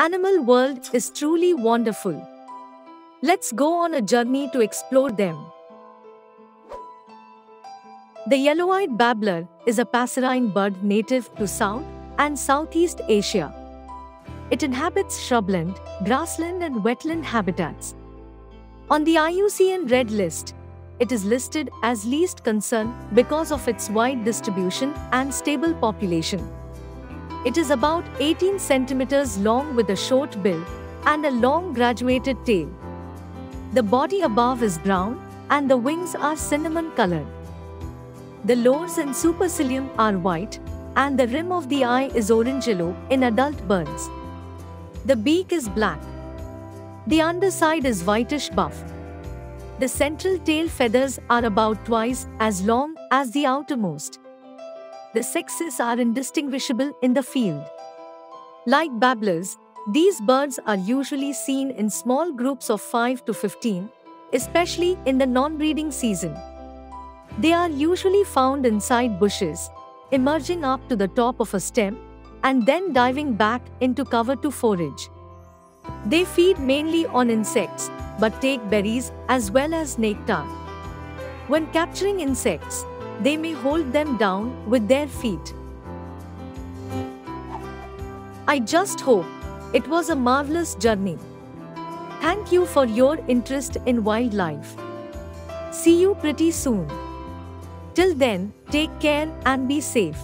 animal world is truly wonderful. Let's go on a journey to explore them. The yellow-eyed babbler is a passerine bird native to South and Southeast Asia. It inhabits shrubland, grassland and wetland habitats. On the IUCN Red List, it is listed as least concern because of its wide distribution and stable population. It is about 18 centimeters long with a short bill and a long graduated tail. The body above is brown and the wings are cinnamon colored. The lores and supercilium are white and the rim of the eye is orange yellow in adult birds. The beak is black. The underside is whitish buff. The central tail feathers are about twice as long as the outermost. The sexes are indistinguishable in the field. Like babblers, these birds are usually seen in small groups of 5 to 15, especially in the non-breeding season. They are usually found inside bushes, emerging up to the top of a stem, and then diving back into cover to forage. They feed mainly on insects, but take berries as well as nectar. When capturing insects, they may hold them down with their feet. I just hope it was a marvelous journey. Thank you for your interest in wildlife. See you pretty soon. Till then, take care and be safe.